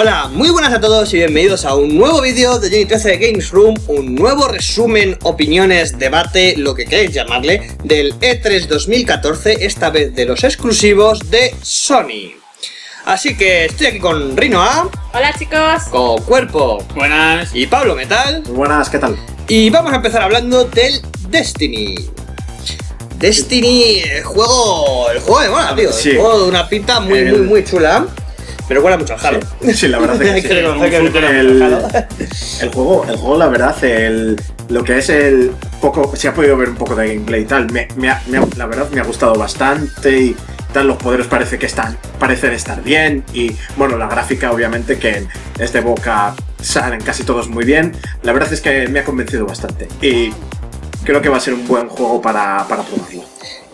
Hola, muy buenas a todos y bienvenidos a un nuevo vídeo de Jenny 13 Games Room, un nuevo resumen, opiniones, debate, lo que queréis llamarle, del E3 2014, esta vez de los exclusivos de Sony. Así que estoy aquí con Rino A, Hola chicos. con Cuerpo Buenas. y Pablo Metal, buenas, ¿qué tal? y vamos a empezar hablando del Destiny. Destiny, el juego, el juego de mola, tío, Sí. el juego de una pinta muy, El- muy, muy chula, pero huele mucho al Halo. Sí, sí, la verdad es que que sí. el, juego, el juego, la verdad, el, lo que es el poco, se ha podido ver un poco de gameplay y tal, me, me ha- me ha- la verdad me ha gustado bastante y tal, los poderes parece que están, parecen estar bien y bueno, la gráfica obviamente que en este boca salen casi todos muy bien, la verdad es que me ha convencido bastante y creo que va a ser un buen juego para, para probarlo.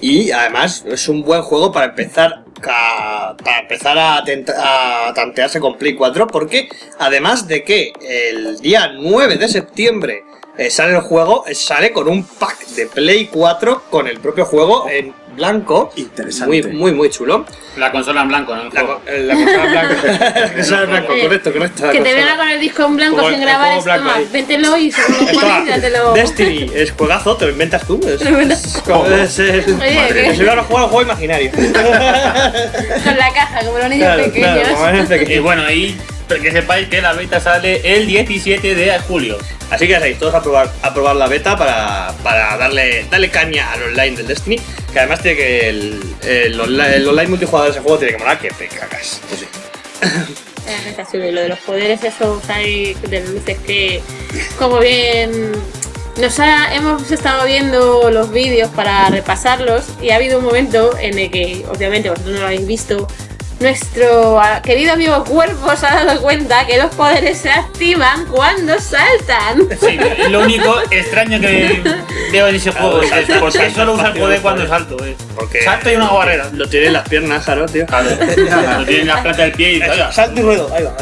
Y además es un buen juego para empezar a, para empezar a, tenta- a tantearse con Play 4 porque además de que el día 9 de septiembre eh, sale el juego, eh, sale con un pack de Play 4 con el propio juego en blanco. Interesante. Muy, muy, muy chulo. La consola en blanco, ¿no? La, juego. co- eh, la consola en blanco. la consola en blanco, Eh, correcto, correcto. la Que te venga con el disco en blanco Como sin el- grabar el esto blanco más. ahí. Véntelo y según lo. Destiny es juegazo, te lo inventas tú. Es, inventas. es como- es el- Oye, es ¿qué? el juego, imaginario. Con la caja, como los niños Claro, pequeños. claro, como. Y bueno, y que sepáis que la beta sale el 17 de julio. Así que ya sabéis, todos a probar, a probar la beta para, para darle, darle caña al online del Destiny. Que además tiene que el, el, online, multijugador de ese juego tiene que molar que te cagas. Pues sí. Y lo de los poderes esos hay de luces que, como bien nos ha- hemos estado viendo los vídeos para repasarlos y ha habido un momento en el que, obviamente vosotros no lo habéis visto, nuestro ah, querido amigo Cuerpo se ha dado cuenta que los poderes se activan cuando saltan. Sí, lo único extraño que veo en ese juego. Claro, es porque salta solo usa el poder cuando salto. eh. Porque Salto y una barrera. Lo tiene en las piernas, Jaro, tío. Claro. Lo tiene en la planta del pie y Salto y ruedo, ahí va.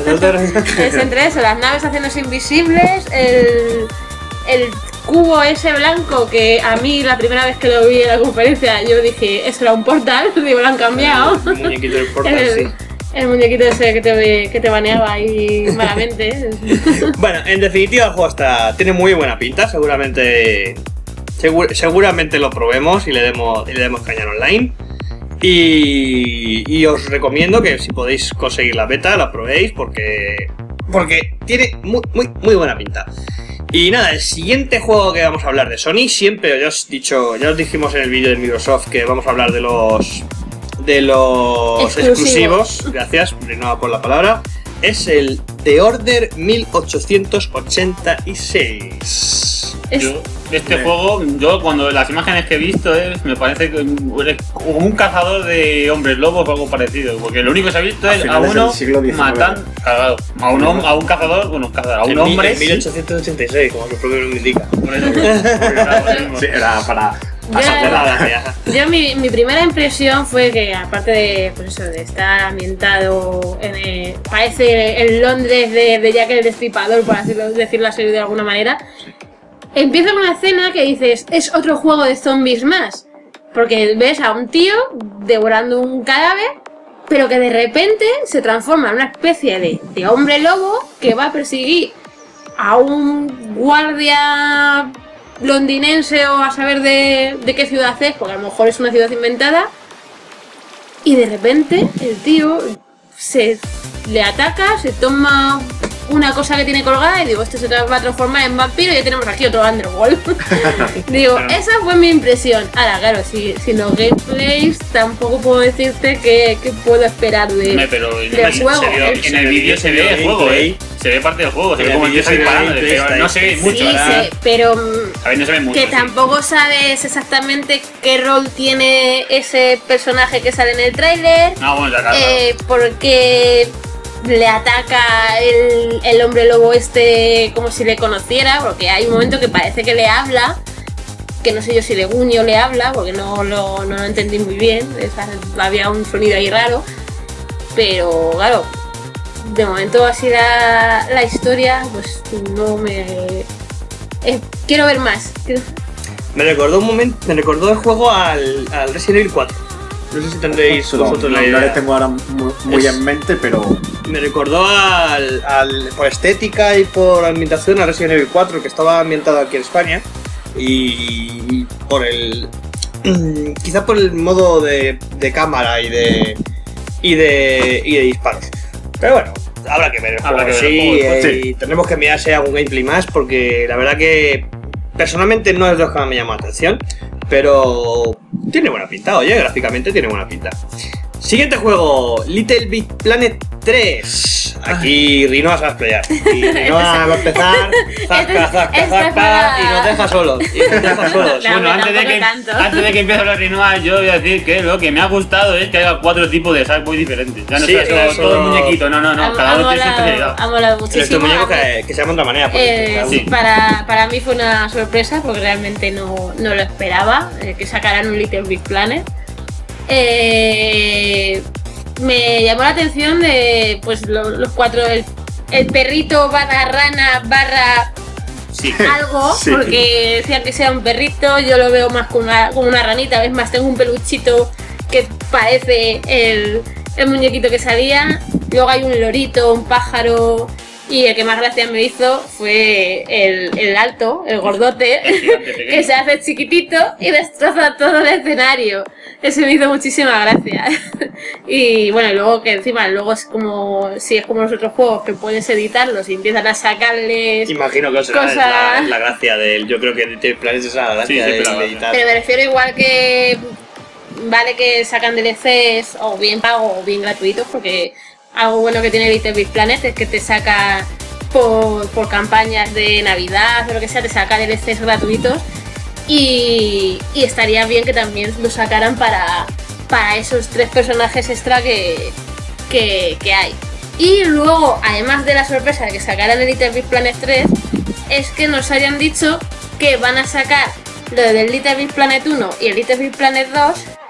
Es entre eso, las naves haciéndose invisibles, el, el cubo ese blanco que a mí la primera vez que lo vi en la conferencia yo dije, eso era un portal, digo, lo han cambiado. El muñequito del portal, el, sí. el muñequito ese que te, que te baneaba ahí malamente. Bueno, en definitiva el juego está, tiene muy buena pinta, seguramente segur- seguramente lo probemos y le demos, y le demos caña online. Y, y os recomiendo que si podéis conseguir la beta, la probéis porque, porque tiene muy, muy, muy buena pinta. Y nada, el siguiente juego que vamos a hablar de Sony, siempre ya os, dicho, ya os dijimos en el vídeo de Microsoft que vamos a hablar de los de los Exclusivos. exclusivos, gracias Rinoa, por la palabra, es el The Order 1886. Es- yo, de este juego, yo cuando las imágenes que he visto es, me parece que eres como un cazador de hombres lobos o algo parecido. Porque lo único que se ha visto A es a uno matan cagado. A un, a un cazador, bueno, un cazador, a un En hombre. en 1886, como que propio lo indica. Por eso, por eso. Sí, era para... Yo mi, mi primera impresión fue que aparte de, pues eso, de estar ambientado en el- parece el Londres de, de Jack el Destripador, por así lo- decirlo así de alguna manera, empieza con una escena que dices, es otro juego de zombies más. Porque ves a un tío devorando un cadáver, pero que de repente se transforma en una especie de, de hombre lobo que va a perseguir a un guardia londinense o a saber de, de qué ciudad es, porque a lo mejor es una ciudad inventada, y de repente el tío se le ataca, se toma una cosa que tiene colgada y digo, esto se va a transformar en vampiro y ya tenemos aquí otro Underworld. digo, esa fue mi impresión. Ahora, claro, si, si los gameplays tampoco puedo decirte qué, qué puedo esperar de, Hombre, pero del el, juego. se vio- en el vídeo se ve el juego, eh. Se ve parte del juego, se ve el como vídeo empieza se disparando, gameplay, pero está no se ve Sí, mucho, ¿verdad? sé, pero A ver, no se ve mucho. que sí. tampoco sabes exactamente qué rol tiene ese personaje que sale en el tráiler. No, bueno, ya claro. eh, porque le ataca el, el hombre lobo este como si le conociera, porque hay un momento que parece que le habla, que no sé yo si le guñe o le habla, porque no lo, no lo entendí muy bien, había un sonido ahí raro, pero claro, de momento así la, la historia, pues no me... eh, quiero ver más. Me recordó un momento, me recordó el juego al, al Resident Evil 4. No sé si tendréis vosotros la idea. no le tengo ahora muy, muy Es- en mente, pero Me recordó al, al- por estética y por ambientación a Resident Evil 4, que estaba ambientado aquí en España. Y por el. Quizá por el modo de, de cámara y de. Y de. y de disparos. Pero bueno, habrá que ver el Habrá juego que ver el sí, juego, pues, eh, y tendremos que mirar si hay algún gameplay más, porque la verdad que. Personalmente no es lo que más me llama la atención, pero tiene buena pinta, oye, gráficamente tiene buena pinta. Siguiente juego, Little Big Planet 3. Aquí Rinoa se va a explayar. Y Rinoa va a empezar, zasca, zasca, Este es zasca, y nos deja solos. Y nos deja solos. No, bueno, antes de, que, tanto. antes de que empiece a hablar Rinoa, yo voy a decir que lo que me ha gustado es que haya cuatro tipos de Sackboy diferentes. Ya no Sí, es todo, eso- todo el muñequito, no, no, no, Ha- cada uno tiene su especialidad. ha molado muchísimo. estos muñecos que, que se llaman de otra manera. Eh, para, para mí fue una sorpresa porque realmente no, no lo esperaba eh, que sacaran un Little Big Planet. Eh, me llamó la atención de pues lo- los cuatro, el, el perrito barra rana barra Sí. algo, Sí. porque decían que sea un perrito, yo lo veo más como una, como una ranita, es más, tengo un peluchito que parece el, el muñequito que salía, luego hay un lorito, un pájaro, y el que más gracia me hizo fue el, el alto, el gordote, El que se hace chiquitito y destroza todo el escenario. Ese me hizo muchísima gracia. y bueno, y luego que encima, luego es como, si es como los otros juegos que puedes editarlos y empiezan a sacarles Imagino que será Cosa- es la, es la gracia del. Yo creo que Little Planet es la gracia Sí, la gracia. editar. Pero me refiero igual que vale que sacan DLCs o bien pago o bien gratuitos, porque algo bueno que tiene Little Big Planet es que te saca por, por campañas de Navidad o lo que sea, te saca DLCs gratuitos y, y estaría bien que también lo sacaran para, para esos tres personajes extra que, que, hay. Y luego, además de la sorpresa de que sacaran el Little Big Planet 3, es que nos hayan dicho que van a sacar lo del Little Big Planet 1 y el Little Big Planet 2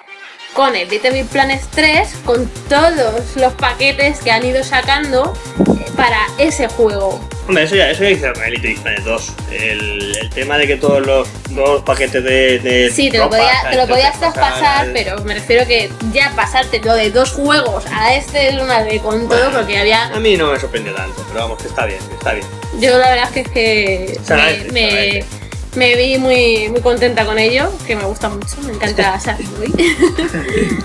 con el Little Big Planet 3, con todos los paquetes que han ido sacando eh, para ese juego. Hombre, eso ya, eso ya hicieron en Little Big Planet 2. El, el tema de que todos los dos paquetes de. de Sí, te lo, podía- te lo podías traspasar pero me refiero que ya pasarte lo de dos juegos a este luna de con todo, Bueno. porque había A mí no me sorprendió tanto, pero vamos, que está bien, está bien. Yo la verdad es que, es que me. Me vi muy, muy contenta con ello, que me gusta mucho, me encanta Sackboy.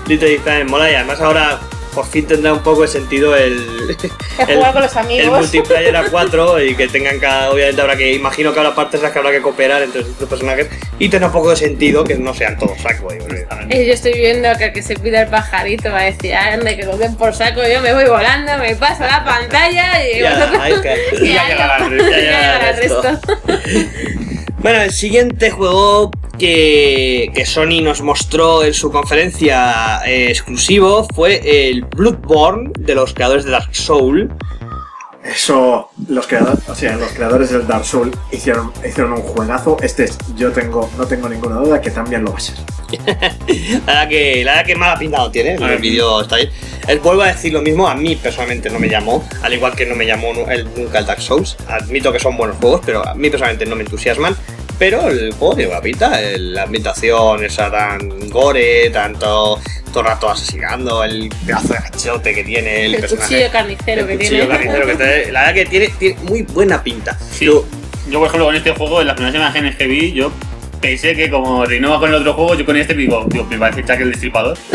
Little Big Planet mola y además ahora por fin tendrá un poco de sentido el. El jugar con los amigos. El multiplayer a 4 y que tengan cada. Obviamente habrá que. Imagino que habrá partes en las que habrá que cooperar entre estos personajes y tendrá un poco de sentido que no sean todos Sackboy. porque- Eh, Yo estoy viendo que, que se pida el pajarito va a decir, ande, que lo den por saco, yo me voy volando, me paso la pantalla y Ya, vosotros- ahí que- y ya ahí- llegará el resto, ya ya llegará llegará el el resto. Bueno, el siguiente juego que, que Sony nos mostró en su conferencia eh, exclusivo fue el Bloodborne de los creadores de Dark Soul. Eso, los creadores, o sea, los creadores del Dark Souls hicieron, hicieron un juegazo. Este es, yo tengo, no tengo ninguna duda que también lo va a ser. La verdad que, la verdad que mala pinta no tiene, el vídeo está. Eh, vuelvo a decir lo mismo, a mí personalmente no me llamó, al igual que no me llamó el- nunca el Dark Souls. Admito que son buenos juegos, pero a mí personalmente no me entusiasman. Pero el juego tiene buena pinta, el- la ambientación esa tan gore, tanto todo el rato asesinando, el pedazo de gachote que tiene el, El personaje. cuchillo carnicero el que cuchillo tiene. carnicero que tiene. La verdad que tiene, tiene muy buena pinta. Sí. Yo- Yo, por ejemplo, con este juego, en las primeras imágenes que vi, yo pensé que como Reinova con el otro juego, yo con este digo, digo me parece Chuck el Destripador.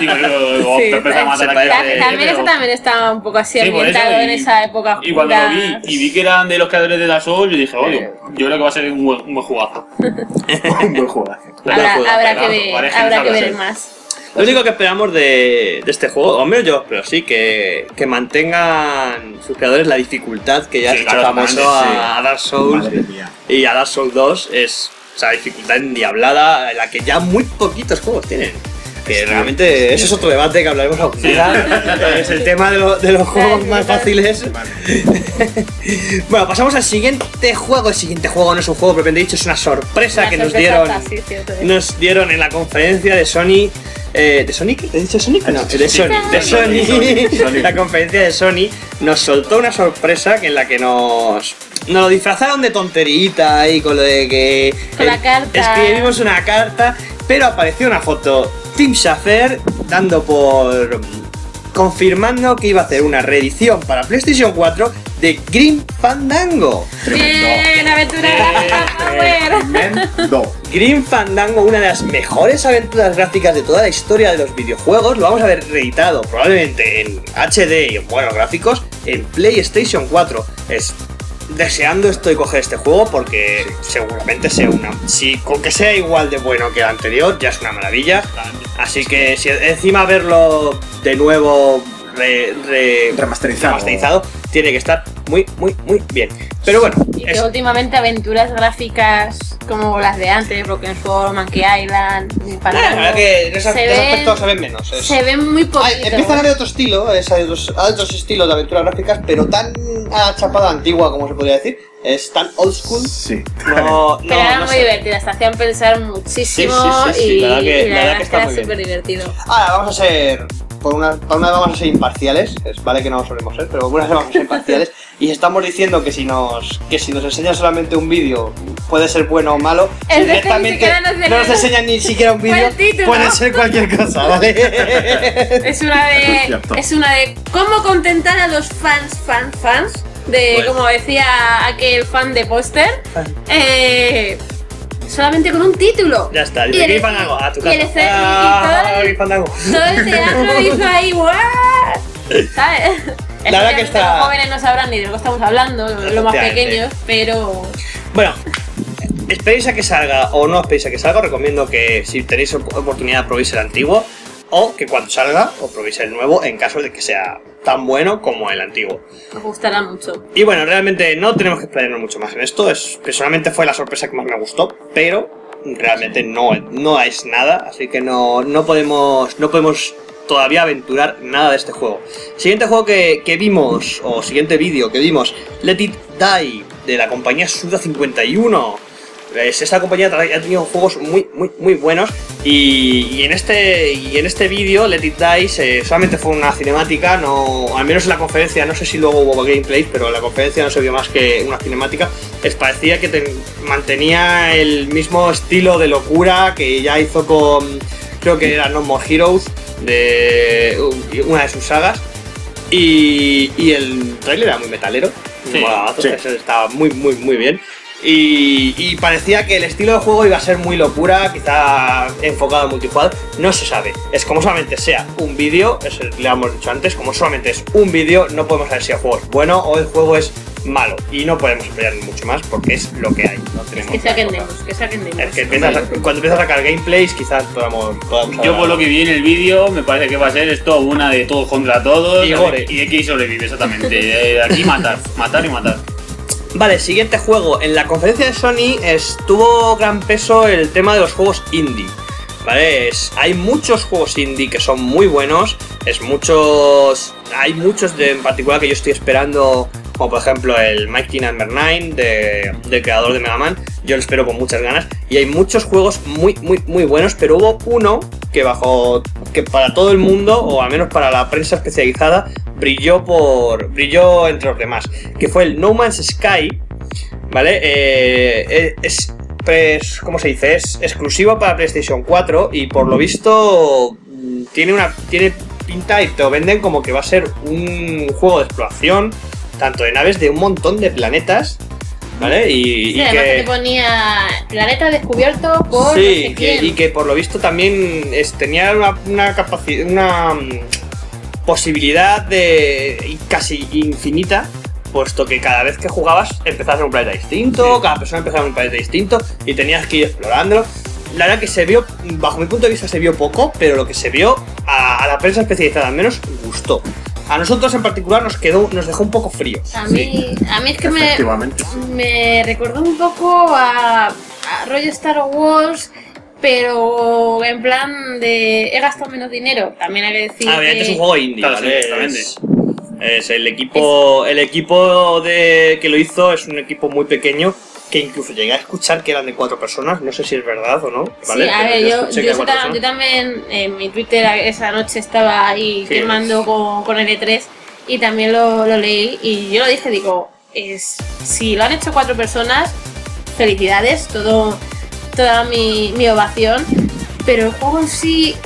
digo, digo, digo, Sí, sorpresa se matar aquí, Ta- También pero- eso también estaba un poco así ambientado y- en esa época. Y cuando lo vi y vi que eran de los creadores de Dark Souls, yo dije, oye, yo creo que va a ser un buen, un buen jugazo. un buen juegazo. Habrá, Juego, habrá pero que ver, más. Lo único que esperamos de, de este juego, o menos yo, pero sí, que, que mantengan sus creadores la dificultad que ya Sí, es claro, famoso grande, a, a Dark Souls y a Dark Souls 2 es esa dificultad endiablada, la que ya muy poquitos juegos tienen. Que realmente ese es otro debate que hablaremos algún día. Es el tema de, lo- de los juegos más fáciles. Bueno, pasamos al siguiente juego. El siguiente juego no es un juego propiamente dicho, es una sorpresa que nos dieron. Nos dieron en la conferencia de Sony. Eh, ¿De Sony? ¿Te he dicho Sony? No, Sí, de Sony. De Sony. Sony, Sony. La conferencia de Sony nos soltó una sorpresa que en la que nos. Nos lo disfrazaron de tonterita y con lo de que. Con la eh, carta. Escribimos una carta, pero apareció una foto Tim Schafer dando por confirmando que iba a hacer una reedición para PlayStation 4 de Green Fandango. Bien, aventura. Tremendo. Green Fandango, una de las mejores aventuras gráficas de toda la historia de los videojuegos, lo vamos a ver reeditado probablemente en HD y en buenos gráficos en PlayStation 4. Es deseando estoy coger este juego porque seguramente sea una. Si con que sea igual de bueno que el anterior, ya es una maravilla. Así que si encima verlo de nuevo re- re- Remasterizado. remasterizado, tiene que estar muy, muy, muy bien. Pero bueno, Y que últimamente aventuras gráficas como las de antes, Broken Sword, Monkey Island, la verdad que en ese, se ese ven- aspecto se ven menos. es- se ven muy Ay, poquito. empiezan a ver otro estilo, es, hay otros, hay otros estilos de aventuras gráficas, pero tan a chapada antigua como se podría decir. Es tan old school. Sí. No, Pero no, eran no muy sé. divertidas, te hacían pensar muchísimo Sí, sí, sí, sí, y, la verdad que- y la la verdad que es que está era súper divertido. Ahora vamos a ser. Por una, para una vez vamos a ser imparciales. Es, vale que no solemos ser, pero una vez vamos a ser imparciales. y estamos diciendo que si nos que si nos enseñan solamente un vídeo puede ser bueno o malo. Es de que ni directamente nos no nos enseñan- ni siquiera un vídeo. Puede ser cualquier cosa, ¿vale? Es una de. es una de cómo contentar a los fans, fans, fans. De Pues- como decía aquel fan de póster. Eh, solamente con un título. ya está, Y el- Green Fandango, a tu y el casa. y Ah, todo el- Green Fandango. Todo el teatro hizo ahí, ¡guau! ¿Sabes? Eso verdad que los está- jóvenes no sabrán ni de lo que estamos hablando, los más pequeños, pero. Bueno, esperéis a que salga o no esperéis a que salga, os recomiendo que si tenéis op- oportunidad probéis el antiguo o que cuando salga os probéis el nuevo en caso de que sea tan bueno como el antiguo. Os gustará mucho. Y bueno, realmente no tenemos que explayarnos mucho más en esto, es, personalmente fue la sorpresa que más me gustó, pero realmente no, no es nada, así que no, no podemos no podemos todavía aventurar nada de este juego. Siguiente juego que, que vimos, o siguiente vídeo que vimos, Let It Die, de la compañía Suda51. Es- Esta compañía ha tenido juegos muy, muy, muy buenos y, y en este y en este vídeo Let It Die se- solamente fue una cinemática, no, al menos en la conferencia, no sé si luego hubo gameplay, pero en la conferencia no se vio más que una cinemática. Les parecía que ten- mantenía el mismo estilo de locura que ya hizo con, creo que era No More Heroes, de una de sus sagas. Y, y el trailer era muy metalero, Sí, sí. estaba muy, muy, muy bien. Y, y parecía que el estilo de juego iba a ser muy locura, quizá enfocado en multijugador. No se sabe. Es como solamente sea un vídeo, eso le hemos dicho antes, como solamente es un vídeo, no podemos saber si el juego es bueno o el juego es malo. Y no podemos esperar mucho más porque es lo que hay. No tenemos Que saquen demos, que saquen demos. Es que empiezas a- cuando empiezas a sacar gameplays, quizás podamos. podamos Yo por lo que vi en el vídeo, me parece que va a ser esto una de todos contra todos. Y gore. Y de que sobrevive, exactamente. Eh, Aquí matar, matar y matar. Vale, siguiente juego. En la conferencia de Sony estuvo gran peso el tema de los juegos indie. ¿Vale? Hay muchos juegos indie que son muy buenos. Es muchos. Hay muchos en particular que yo estoy esperando. Como por ejemplo el Mighty Number 9 de, del creador de Mega Man. Yo lo espero con muchas ganas. Y hay muchos juegos muy, muy, muy buenos. Pero hubo uno que bajo. que para todo el mundo, o al menos para la prensa especializada, brilló por. brilló entre los demás. Que fue el No Man's Sky. ¿Vale? Eh, eh, es, pues, ¿cómo se dice? Es exclusivo para PlayStation 4 y por lo visto mm, tiene una tiene pinta y te lo venden como que va a ser un juego de exploración, tanto de naves de un montón de planetas, ¿vale? Y, Sí, y además que, te ponía planeta descubierto por sí, no sé que- quién. y que por lo visto también es- tenía una, una capacidad, una mm, posibilidad de casi infinita, puesto que cada vez que jugabas empezabas en un planeta distinto, Sí. cada persona empezaba en un planeta distinto y tenías que ir explorándolo. La verdad que se vio, bajo mi punto de vista se vio poco, pero lo que se vio a, a la prensa especializada al menos gustó. A nosotros en particular nos quedó, nos dejó un poco fríos. A mí, a mí es que me, me recordó un poco a, a rollo Star Wars, pero en plan de he gastado menos dinero. También hay que decir Ah, que es un juego indie, Claro, ¿vale? Es, es el equipo, el equipo de que lo hizo es un equipo muy pequeño que incluso llegué a escuchar que eran de cuatro personas, no sé si es verdad o no, ¿vale? Sí, a Pero ver, yo, ta- también en mi Twitter esa noche estaba ahí Sí, quemando con, con L3 y también lo, lo leí y yo lo dije, digo, es, si lo han hecho cuatro personas, felicidades, todo, toda mi, mi ovación, pero el juego en sí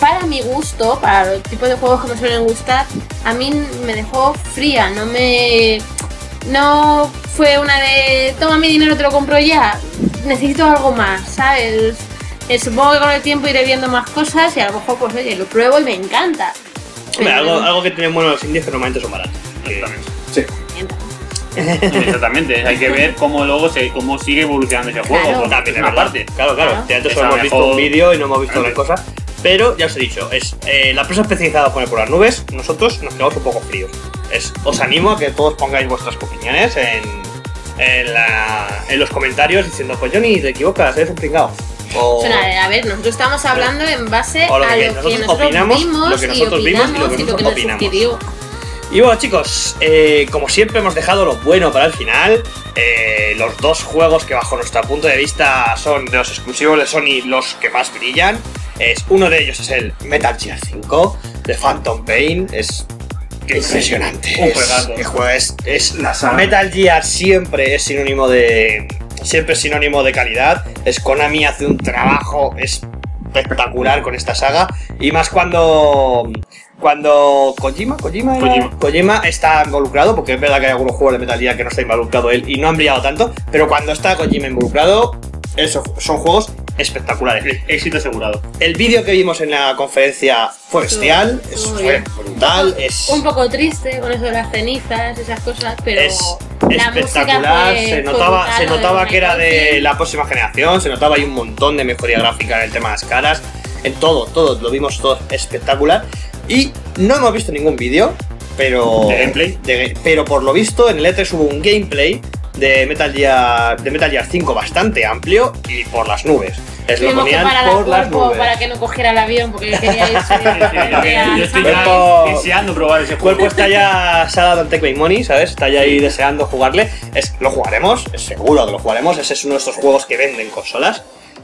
para mi gusto, para el tipo de juegos que me suelen gustar, a mí me dejó fría, no me... No fue una de, toma mi dinero, te lo compro ya, necesito algo más, ¿sabes? Eh, supongo que con el tiempo iré viendo más cosas y a lo mejor, pues oye, lo pruebo y me encanta. Hombre, Pero- algo, algo que tienen buenos los indies que normalmente son baratos. Exactamente. Sí. Exactamente, hay que ver cómo luego se, cómo sigue evolucionando ese juego. Claro. porque También es. Claro, claro. Claro. Ya antes solo hemos visto un vídeo y no hemos visto gran Antes. Pero ya os he dicho, es eh, la empresa especializada pone por las nubes, nosotros nos quedamos un poco fríos. Es, os animo a que todos pongáis vuestras opiniones en, en, la- en los comentarios diciendo, pues Johnny, te equivocas, eres un pringao. O, a ver, nosotros estamos hablando en base a lo que nosotros opinamos, vimos, lo que nosotros vimos y lo que nosotros nos opinamos. Y bueno chicos, eh, como siempre hemos dejado lo bueno para el final. Eh, los dos juegos que bajo nuestro punto de vista son de los exclusivos de Sony los que más brillan. Es, uno de ellos es el Metal Gear 5 de Phantom Pain. Es impresionante. un Es- juego es, es- La saga. Metal Gear siempre es sinónimo de siempre es sinónimo de calidad. Es Konami hace un trabajo espectacular con esta saga y más cuando cuando Kojima, Kojima, era- Kojima. Kojima está involucrado, porque es verdad que hay algunos juegos de Metal Gear que no está involucrado él y no han brillado tanto, pero cuando está Kojima involucrado, eso, son juegos espectaculares. E- Éxito asegurado. El vídeo que vimos en la conferencia fue bestial, es- fue brutal, es Un poco triste con eso de las cenizas, esas cosas, pero es la espectacular, fue- se notaba, brutal, se notaba que era de la próxima generación, se notaba ahí un montón de mejoría gráfica en el tema de las caras, en todo, todo, lo vimos todo espectacular. Y no hemos visto ningún vídeo, pero. ¿De gameplay? de- pero por lo visto en el E3 hubo un gameplay de Metal Gear, de Metal Gear 5 bastante amplio y por las nubes. Es lo ponían por las nubes. para que no cogiera el avión porque quería irse. Sí, sí, yo- yo estoy ya deseando probar ese El juego. cuerpo está ya dado el Take My Money, ¿sabes? Está ya ahí deseando jugarle. Es, lo jugaremos, es seguro que lo jugaremos. Ese es uno de estos juegos que venden consolas.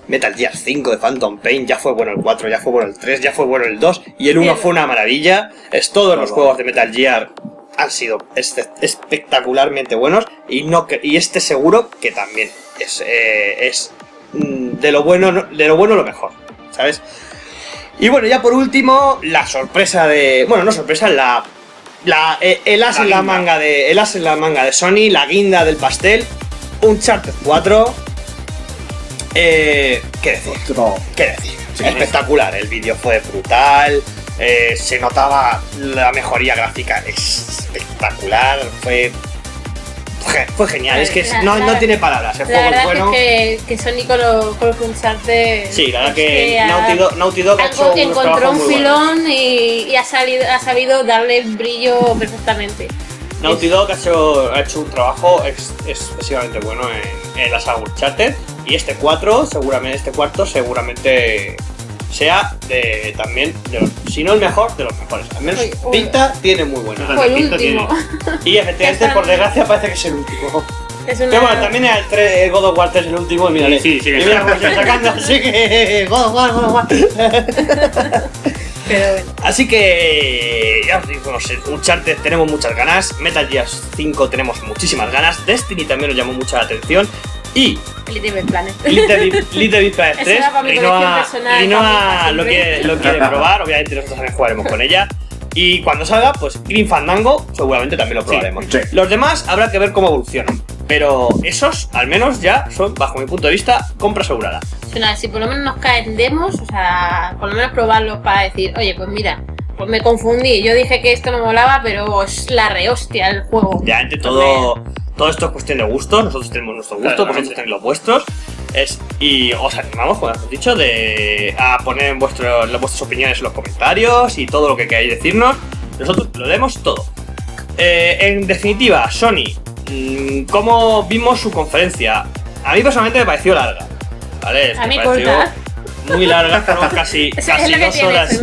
Metal Gear 5 de Phantom Pain, ya fue bueno el 4, ya fue bueno el 3, ya fue bueno el 2 y el 1 El- fue una maravilla. Es todos los juegos de Metal Gear han sido este- espectacularmente buenos y no y este seguro que también es, eh, es mm, de lo bueno no- de lo bueno lo mejor, ¿sabes? Y bueno, ya por último, la sorpresa de. Bueno, no sorpresa, la. la eh, el as La en la manga de. El as en la manga de Sony, la guinda del pastel. Uncharted 4. Eh, ¿Qué decir? ¿Qué decir? Espectacular, el vídeo fue brutal. eh, se notaba la mejoría gráfica espectacular. Fue. Fue, genial, es que La- no, la- no tiene palabras. El La juego es bueno. es que, que Sony con lo, con lo que Uncharted, Sí, la verdad que ha- Naughty Dog, Naughty Dog ha hecho algo- unos encontró un filón y, y ha, salido, ha sabido darle brillo perfectamente. Naughty Dog ha hecho, ha hecho un trabajo ex- excesivamente bueno en, en la saga Uncharted y este 4, seguramente este cuarto seguramente sea de, también, de los- si no el mejor, de los mejores. Al menos Uy, pinta tiene muy buena. Fue el último. Y efectivamente, por desgracia, parece que es el último. Es una- Pero bueno, también el, 3, el God of War 3 es el último y mírale. Sí, sí, y sí. mira cómo sacando, así que God of War, God of War. Pero bueno. Así que ya os digo, no sé, Uncharted tenemos muchas ganas, Metal Gear 5 tenemos muchísimas ganas, Destiny también nos llamó mucha la atención y Little Big Planet. Little Big, Little Big Planet Ese 3, era para mi Rinoa, lo, quiere, lo quiere probar, obviamente nosotros también jugaremos con ella. Y cuando salga, pues Green Fandango seguramente también lo probaremos. sí. Los demás habrá que ver cómo evolucionan. Pero esos, al menos ya, son, bajo mi punto de vista, compra asegurada. Si por lo menos nos caen demos, o sea, por lo menos probarlos para decir, oye, pues mira, pues me confundí. Yo dije que esto no molaba, pero es la rehostia el juego. Obviamente todo, todo esto es cuestión de gustos, nosotros tenemos nuestro gusto, vosotros tenéis los vuestros. Es, y os animamos, como hemos dicho, de, a poner vuestro- vuestras opiniones en los comentarios y todo lo que queráis decirnos. Nosotros lo leemos todo. Eh, en definitiva, Sony, ¿cómo vimos su conferencia? A mí personalmente me pareció larga. ¿Vale? A Me mí pareció corta. Muy larga, fueron casi, casi dos tiene horas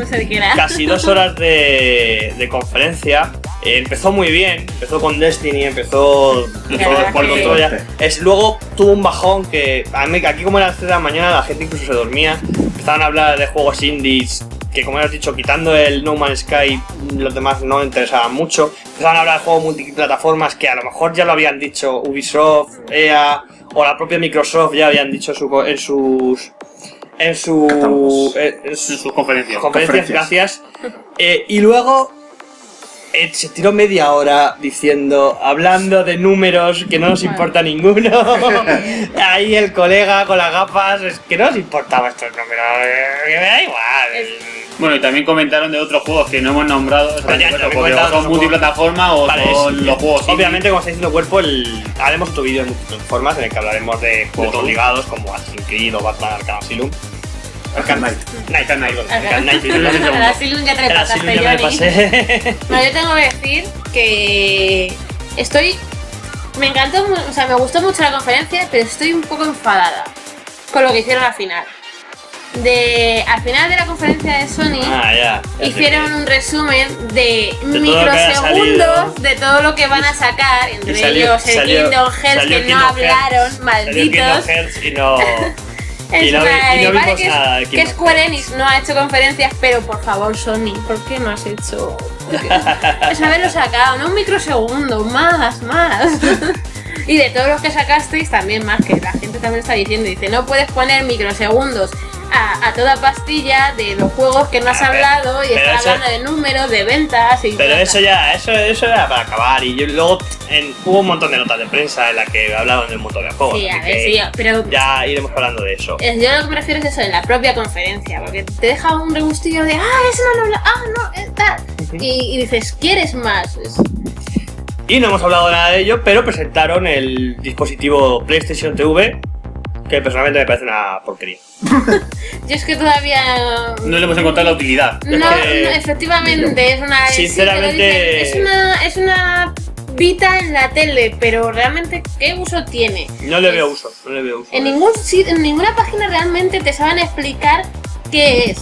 casi dos horas de, de conferencia. Eh, empezó muy bien, empezó con Destiny, empezó La por, que- todo ya. Es, luego tuvo un bajón que a mí, aquí como era las 3 de la mañana la gente incluso se dormía. Empezaban a hablar de juegos indies que como has dicho, quitando el No Man's Sky, los demás no interesaban mucho. Empezaban a hablar de juegos multiplataformas que a lo mejor ya lo habían dicho Ubisoft, EA o la propia Microsoft ya habían dicho en su- en sus en su Catálogos. en, sus sus conferencias. conferencias, Conferencias. gracias. Eh, y luego eh, se tiró media hora diciendo, hablando de números que no nos importa ninguno. Ahí el colega con las gafas, es que no nos importaba estos números, eh, que me da igual. Bueno, y también comentaron de otros juegos que no hemos nombrado. ya, porque o son multiplataforma o Vale, son es- los juegos. Obviamente, como está diciendo Cuerpo, el, haremos otro vídeo de multiplataformas en el que hablaremos de juegos obligados como Assassin's Creed o Batman Arkham Asylum. Arkham Knight. Knight, Knight. Ya te pasaste, Asylum ya me Johnny. pasé. No, yo tengo que decir que estoy. Me encantó, o sea, me gustó mucho la conferencia, pero estoy un poco enfadada con lo que hicieron al final. De, al final de la conferencia de Sony Ah, ya. ya sé hicieron un resumen de, microsegundos de todo lo que van a sacar, entre salió- ellos el salió- Kingdom Hearts que no Kingdom hablaron, malditos. Y no. Es y no y vale, que, nada es, que Square. Enix no ha hecho conferencias, pero por favor, Sony, ¿por qué no has hecho? Pues haberlo sacado, no un microsegundo, más, más. y de todos los que sacasteis, también más, que la gente también está diciendo, dice, no puedes poner microsegundos a, a toda pastilla de los juegos que no has hablado y eso- hablando de números, de ventas y Pero eso ya, eso, eso era para acabar. Y yo- luego en- hubo un montón de notas de prensa en las que hablaban de un montón de juegos. Sí, a ver, sí, pero Ya iremos hablando de eso. Eh, Yo lo que me refiero es eso, en la propia conferencia, porque te deja un regustillo de, ah, eso no lo habla, ah, no, tal. y, y dices, ¿quieres más? Es- Y no hemos hablado nada de ello, pero presentaron el dispositivo PlayStation TV, que personalmente me parece una porquería. Yo es que todavía... No le hemos encontrado la utilidad. No, Es que- no, efectivamente, es una... Sinceramente- es una... Es una Vita en la tele, pero realmente, ¿qué uso tiene? No le Es- veo uso, no le veo uso. En, ningún, en ninguna página realmente te saben explicar qué es.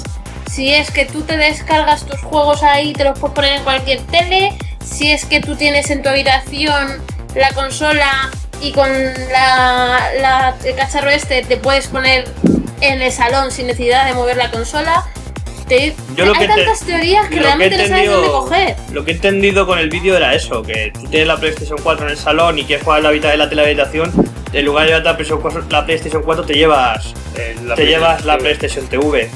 Si es que tú te descargas tus juegos ahí, te los puedes poner en cualquier tele. Si es que tú tienes en tu habitación la consola y con la, la- el cacharro este te puedes poner en el salón sin necesidad de mover la consola. Te- Yo lo hay que te- tantas teorías que realmente no sabes dónde coger. lo que he entendido con el vídeo era eso, que tú tienes la PlayStation 4 en el salón y quieres jugar en la mitad de la tele de habitación, en lugar de llevarte la PlayStation 4, la PlayStation 4 te llevas, Eh, la te llevas la PlayStation. PlayStation TV.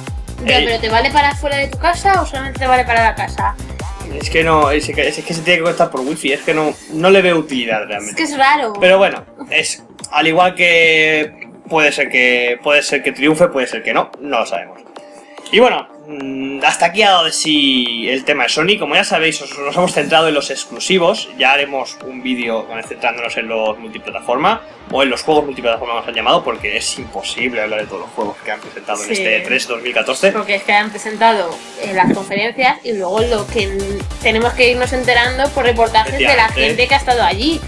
Ya, Eh, pero ¿te vale para fuera de tu casa o solamente te vale para la casa? Es que no, es que, es que se tiene que conectar por wifi, es que no, no le veo utilidad Es realmente. que es raro. Pero bueno, es al igual que puede ser que puede ser que triunfe, puede ser que no, no lo sabemos. Y bueno, mm, hasta aquí ha dado de sí el tema de Sony. Como ya sabéis, os- nos hemos centrado en los exclusivos. Ya haremos un vídeo centrándonos en los multiplataforma o en los juegos multiplataforma nos han llamado porque es imposible hablar de todos los juegos que han presentado en Sí. este 3 2014. Porque es que han presentado en las conferencias y luego lo que tenemos que irnos enterando por reportajes de la gente que ha estado allí.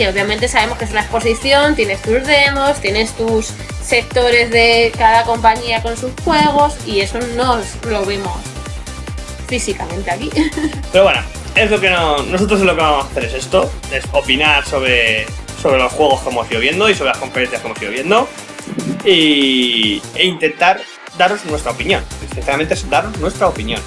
Que obviamente sabemos que es una exposición, tienes tus demos, tienes tus sectores de cada compañía con sus juegos y eso no lo vemos físicamente aquí. Pero bueno, es lo que no, nosotros lo que vamos a hacer es esto, es opinar sobre, sobre los juegos que hemos ido viendo y sobre las conferencias que hemos ido viendo y, e intentar daros nuestra opinión. Sinceramente es daros nuestra opinión.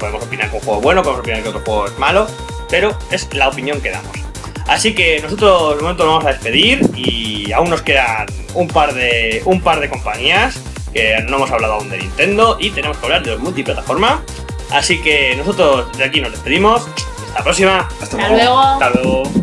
Podemos opinar que un juego es bueno, podemos opinar que otro juego es malo, pero es la opinión que damos. Así que nosotros de momento nos vamos a despedir y aún nos quedan un par de, un par de compañías que no hemos hablado aún de Nintendo y tenemos que hablar de los multiplataforma. Así que nosotros de aquí nos despedimos. Hasta la próxima. Hasta luego. Hasta luego.